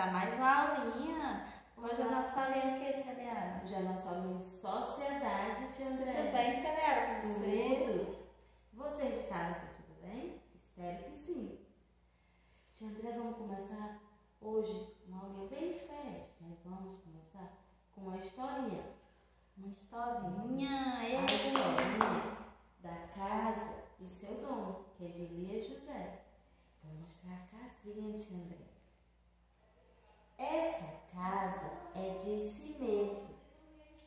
começar mais uma aulinha. Hoje a nossa aulinha é o que, Tia Leara? Hoje a aulinha de sociedade, Tia André. Tudo bem, Tia Leara? Tudo. Vocês de casa, tá tudo bem? Espero que sim. Tia André, vamos começar hoje uma aulinha bem diferente. Nós vamos começar com uma historinha. Uma historinha. A Ei. historinha da casa e seu dono, que é de Lia José. Vou mostrar a casinha, Tia André. Casa é de cimento.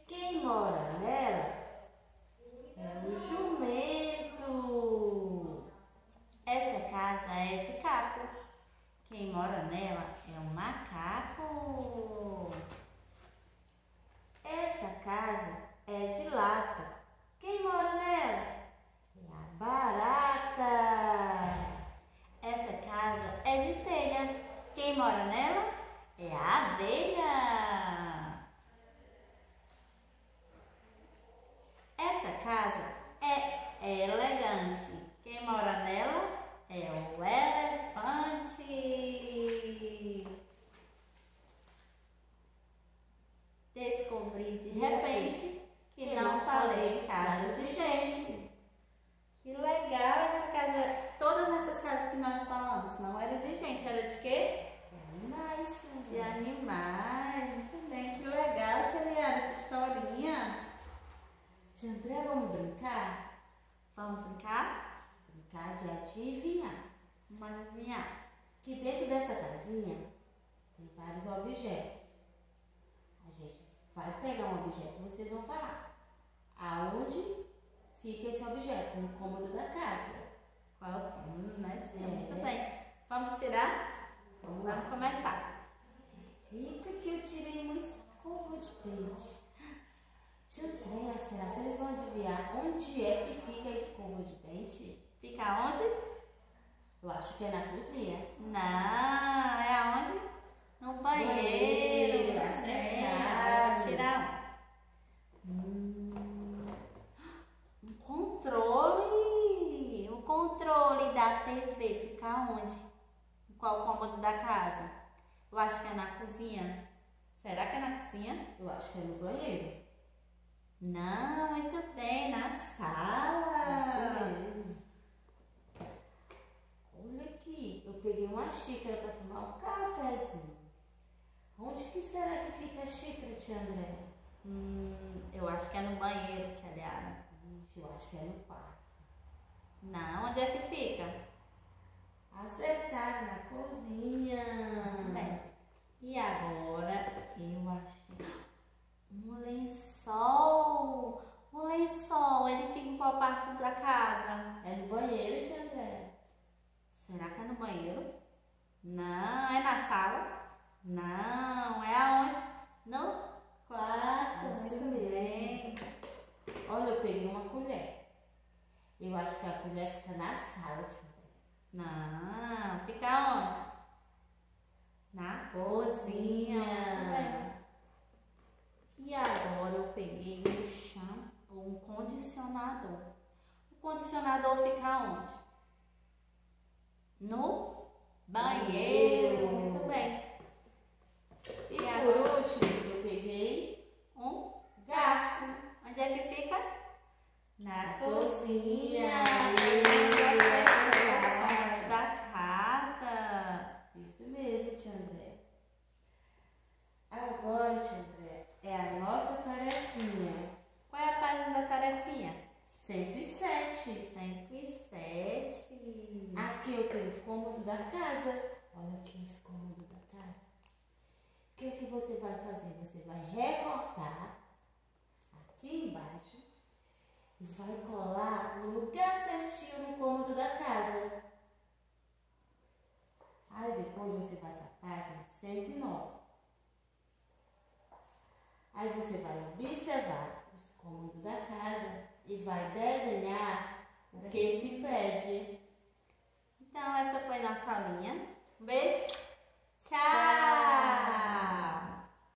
Quem mora nela é o jumento. Essa casa é de caco. Quem mora nela é um macaco. Essa casa é de lata. Quem mora nela é a barata. Essa casa é de telha. Quem mora nela é a abelha. Essa casa é elegante. Quem mora nela é o elefante. De repente que não falei casa de gente. Que legal essa casa. Todas essas casas que nós falamos não eram de gente, era de quê? De animais, De animais. Muito bem, que legal, Tia Liara, essa historinha. Tia André, vamos brincar? Vamos brincar? Brincar de adivinhar. Vamos adivinhar. Que dentro dessa casinha tem vários objetos. Vai pegar um objeto e vocês vão falar aonde fica esse objeto, no cômodo da casa. Qual é o cômodo, né? É. Muito bem. Vamos tirar? Vamos lá. Vamos começar. Eita, que eu tirei uma escova de dente. Tia Andréia, será que eles vão adivinhar onde é que fica a escova de dente? Fica onde? Eu acho que é na cozinha. Não, é aonde? No banheiro. Banheiro, Muito bem. Agora acertado. vou tirar um. Hum, um controle. O controle da TV fica onde? Em qual cômodo da casa? Eu acho que é na cozinha. Será que é na cozinha? Eu acho que é no banheiro. Não, muito bem, na sala. Olha aqui, eu peguei uma xícara para tomar um cafezinho. Onde que será que fica a xícara, tia André? Hum, eu acho que é no banheiro, tia. Ixi, eu acho que é no quarto. Não, onde é que fica? Acertaram na cozinha. Muito bem. E agora eu achei um lençol. O lençol, ele fica em qual parte da casa? É no banheiro, tia André. Será que é no banheiro? Não, é na sala? Não, é aonde? No quarto. Isso Muito bem. Olha, eu peguei uma colher. Eu acho que a colher fica na sala, tia André. Não, fica onde? Na cozinha. E agora eu peguei um shampoo, um condicionador. O condicionador fica onde? No banheiro. Muito bem. E E por agora? último, eu peguei Um garfo. Onde é que fica? Na Na cozinha. cozinha. Da casa. Isso mesmo, tia André. Tia André, é a nossa tarefinha. Qual é a página da tarefinha? 107. 107. Aqui eu tenho o cômodo da casa. Olha aqui os cômodos da casa. O que, que você vai fazer? Você vai recortar aqui embaixo e vai colar no lugar certinho no cômodo da casa. Aí depois você vai para a página 109. Aí você vai observar os cômodos da casa e vai desenhar o que se pede. Então, essa foi nossa aulinha. Um beijo. Tchau. Tchau.